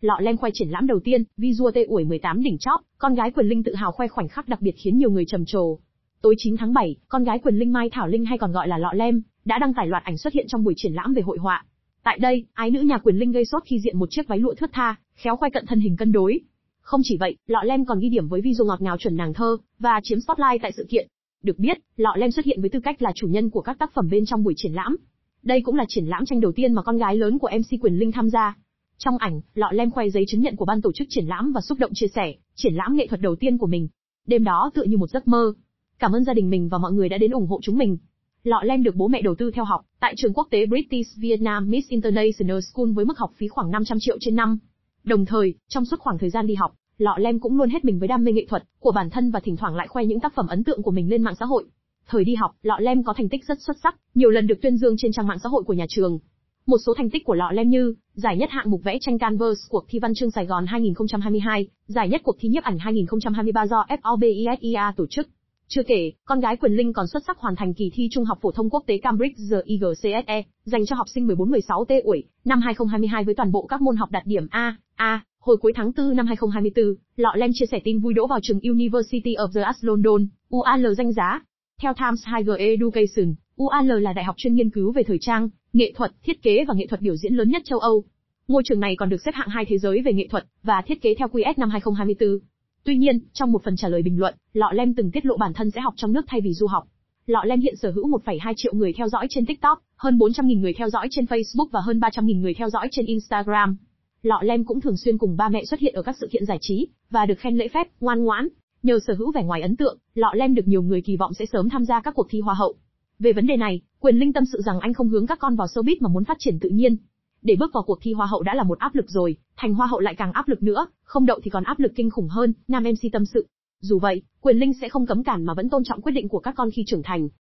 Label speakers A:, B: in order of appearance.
A: Lọ lem khoe triển lãm đầu tiên, Visual Tê uổi 18 đỉnh chóp, con gái Quyền Linh tự hào khoe khoảnh khắc đặc biệt khiến nhiều người trầm trồ. Tối 9 tháng 7, con gái Quyền Linh Mai Thảo Linh hay còn gọi là Lọ Lem, đã đăng tải loạt ảnh xuất hiện trong buổi triển lãm về hội họa. Tại đây, ái nữ nhà Quyền Linh gây sốt khi diện một chiếc váy lụa thướt tha, khéo khoe cận thân hình cân đối. Không chỉ vậy, Lọ Lem còn ghi điểm với visual ngọt ngào chuẩn nàng thơ và chiếm spotlight tại sự kiện. Được biết, Lọ Lem xuất hiện với tư cách là chủ nhân của các tác phẩm bên trong buổi triển lãm. Đây cũng là triển lãm tranh đầu tiên mà con gái lớn của MC Quyền Linh tham gia. Trong ảnh, Lọ Lem khoe giấy chứng nhận của ban tổ chức triển lãm và xúc động chia sẻ, triển lãm nghệ thuật đầu tiên của mình. Đêm đó tựa như một giấc mơ. Cảm ơn gia đình mình và mọi người đã đến ủng hộ chúng mình. Lọ Lem được bố mẹ đầu tư theo học tại trường quốc tế British Vietnam Miss International School với mức học phí khoảng 500 triệu trên năm. Đồng thời, trong suốt khoảng thời gian đi học, Lọ Lem cũng luôn hết mình với đam mê nghệ thuật của bản thân và thỉnh thoảng lại khoe những tác phẩm ấn tượng của mình lên mạng xã hội. Thời đi học, Lọ Lem có thành tích rất xuất sắc, nhiều lần được tuyên dương trên trang mạng xã hội của nhà trường. Một số thành tích của Lọ Lem như giải nhất hạng mục vẽ tranh canvas cuộc thi văn chương Sài Gòn 2022, giải nhất cuộc thi nhiếp ảnh 2023 do FOBISEA tổ chức. Chưa kể, con gái Quyền Linh còn xuất sắc hoàn thành kỳ thi Trung học phổ thông quốc tế Cambridge IGCSE, dành cho học sinh 14-16 tuổi, năm 2022 với toàn bộ các môn học đạt điểm A, A. Hồi cuối tháng 4 năm 2024, Lọ Lem chia sẻ tin vui đỗ vào trường University of the Arts London, UAL danh giá. Theo Times Higher Education, UAL là đại học chuyên nghiên cứu về thời trang, nghệ thuật, thiết kế và nghệ thuật biểu diễn lớn nhất châu Âu. Ngôi trường này còn được xếp hạng hai thế giới về nghệ thuật và thiết kế theo QS năm 2024. Tuy nhiên, trong một phần trả lời bình luận, Lọ Lem từng tiết lộ bản thân sẽ học trong nước thay vì du học. Lọ Lem hiện sở hữu 1,2 triệu người theo dõi trên TikTok, hơn 400.000 người theo dõi trên Facebook và hơn 300.000 người theo dõi trên Instagram. Lọ Lem cũng thường xuyên cùng ba mẹ xuất hiện ở các sự kiện giải trí và được khen lễ phép, ngoan ngoãn. Nhờ sở hữu vẻ ngoài ấn tượng, Lọ Lem được nhiều người kỳ vọng sẽ sớm tham gia các cuộc thi hoa hậu. Về vấn đề này, Quyền Linh tâm sự rằng anh không hướng các con vào showbiz mà muốn phát triển tự nhiên. Để bước vào cuộc thi hoa hậu đã là một áp lực rồi, thành hoa hậu lại càng áp lực nữa, không đậu thì còn áp lực kinh khủng hơn, nam MC tâm sự. Dù vậy, Quyền Linh sẽ không cấm cản mà vẫn tôn trọng quyết định của các con khi trưởng thành.